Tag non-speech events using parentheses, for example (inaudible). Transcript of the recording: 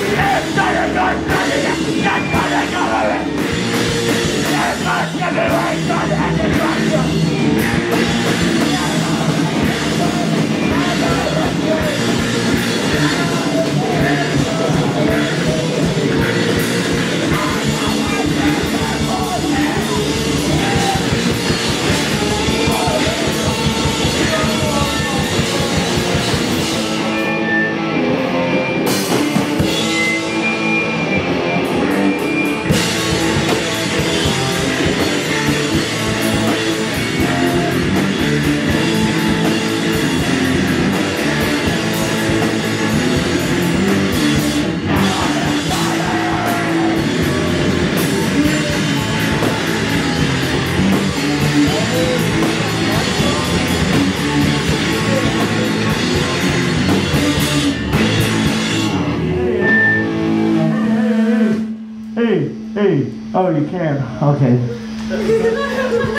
Hey, Hey, oh, you can. Okay. (laughs)